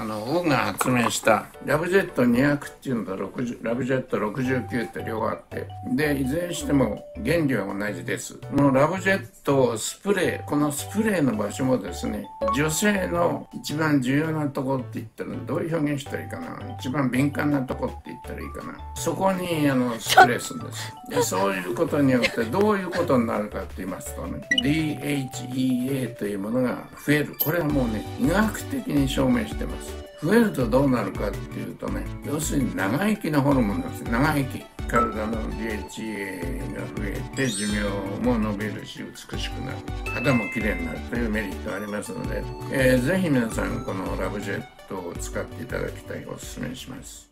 あの僕が発明したラブジェット200っていうのとラブジェット69って両方あってでいずれにしても原理は同じです。このラブジェットスプレーこのスプレーの場所もですね女性の一番重要なとこって言ったらどういう表現したらいいかな一番敏感なとこって言ったらいいかな。そこにあのスプレーするんです。でそういうことによってどういうことになるかって言いますとね DHEA というものが増える。これはもうね医学的に証明してます。増えるとどうなるかっていうとね要するに長生きのホルモンなんです長生き。体の DHA が増えて寿命も伸びるし美しくなる。肌も綺麗になるというメリットがありますので、えー、ぜひ皆さんこのラブジェットを使っていただきたい。お勧めします